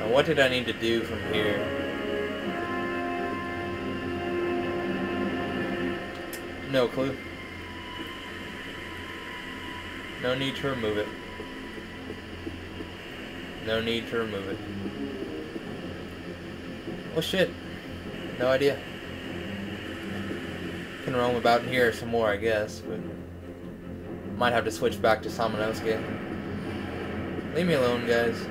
Uh, what did I need to do from here? No clue. No need to remove it. No need to remove it. Oh shit. No idea. Can roam about here some more, I guess, but might have to switch back to Samanosuke. Leave me alone, guys.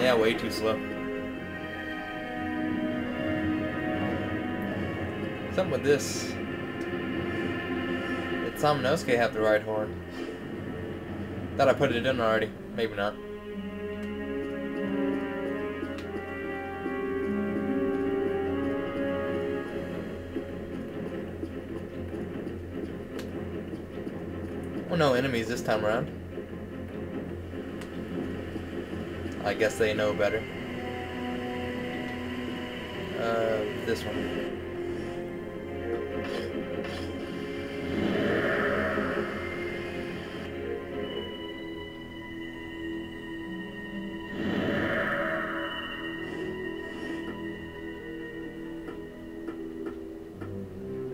Yeah, way too slow. Something with this. Did Samanosuke have the right horn? Thought I put it in already. Maybe not. Oh no enemies this time around. I guess they know better. Uh, this one.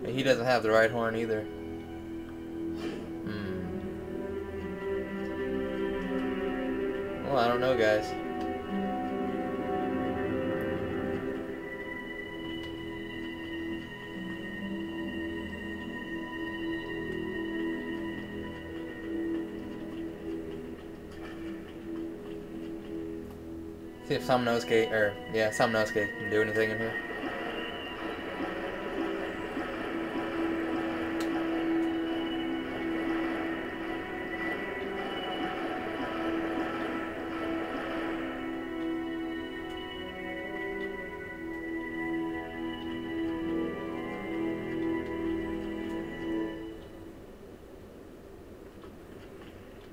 He doesn't have the right horn either. Hmm. Well, I don't know, guys. If Samanosuke, or, yeah, some Samanosuke can do anything in here.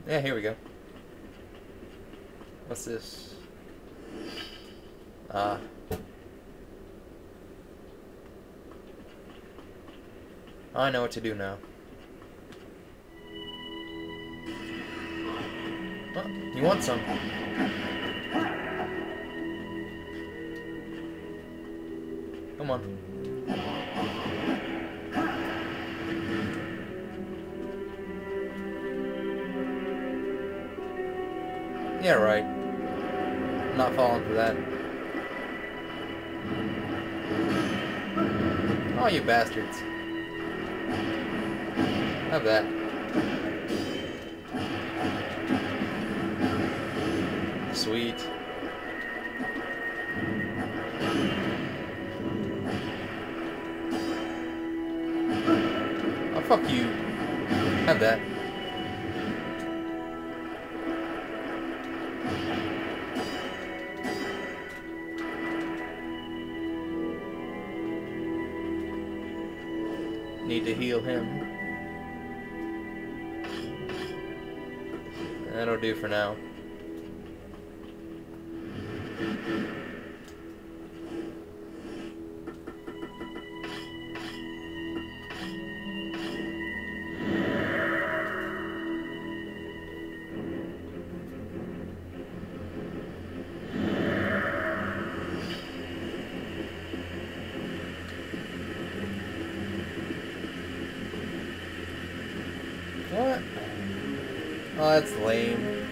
Yeah, here we go. What's this? Ah. I know what to do now. Oh, you want some? Come on. Yeah, right. I'm not falling for that. Oh, you bastards. Have that. Sweet. Oh, fuck you. Have that. Need to heal him. That'll do for now. Oh, that's lame.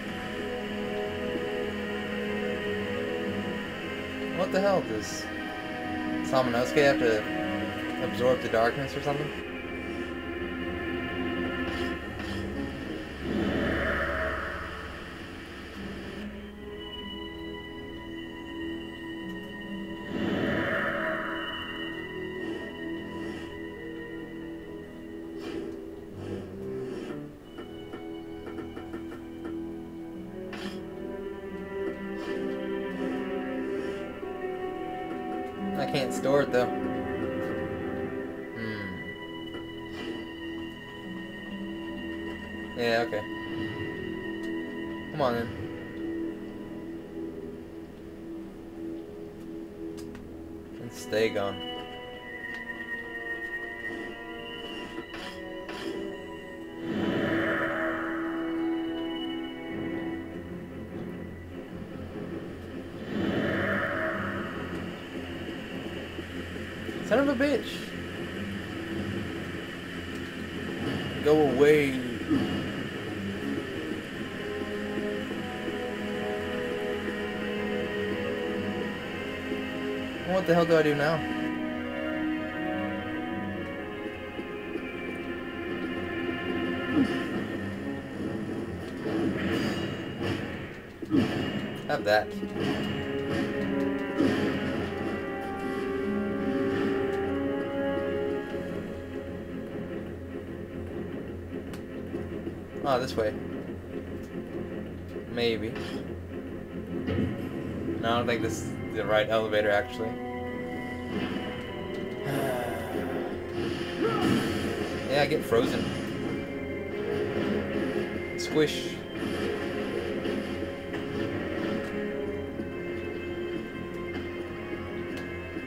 What the hell? Does Samanosuke have to absorb the darkness or something? Can't store it though. Hmm. Yeah, okay. Come on then. And stay gone. Son of a bitch. Go away. What the hell do I do now? Have that. Oh, this way. Maybe. No, I don't think this is the right elevator, actually. yeah, I get frozen. Squish.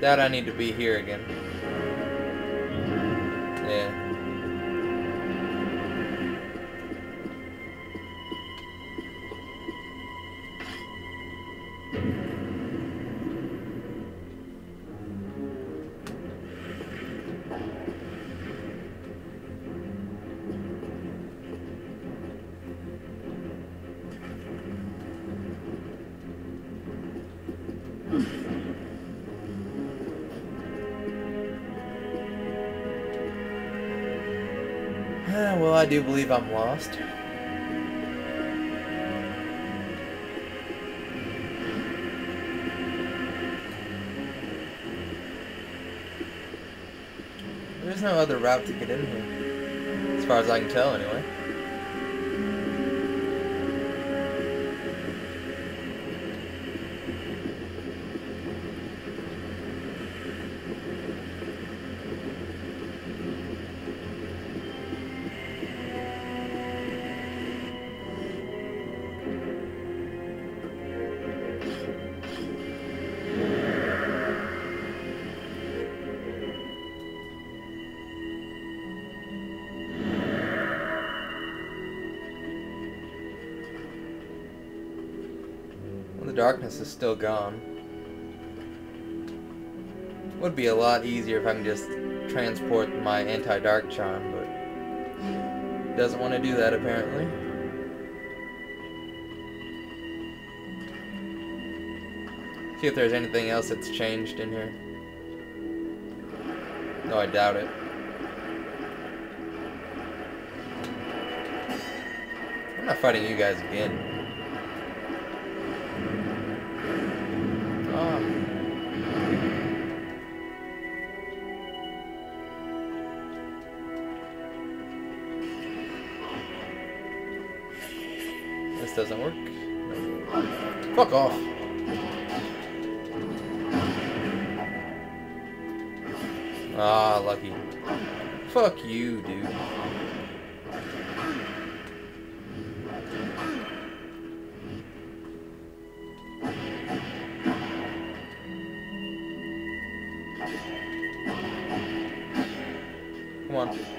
That I need to be here again. Eh, well, I do believe I'm lost. There's no other route to get in here. As far as I can tell, anyway. Darkness is still gone. Would be a lot easier if I can just transport my anti-dark charm, but doesn't want to do that apparently. See if there's anything else that's changed in here. No, I doubt it. I'm not fighting you guys again. Doesn't work. Fuck off. Ah, lucky. Fuck you, dude. Come on.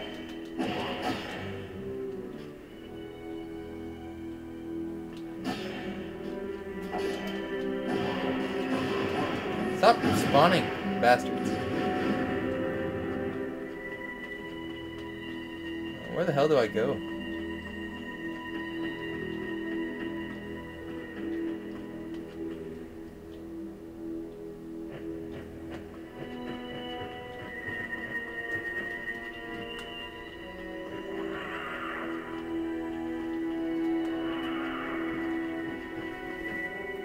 Stop spawning, bastards. Where the hell do I go?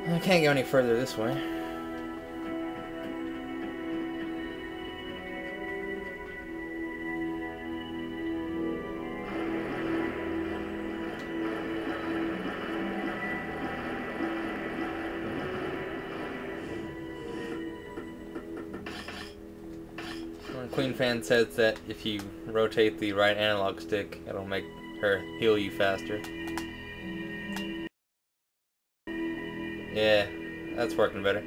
I can't go any further this way. Fan says that if you rotate the right analog stick, it'll make her heal you faster. Yeah, that's working better.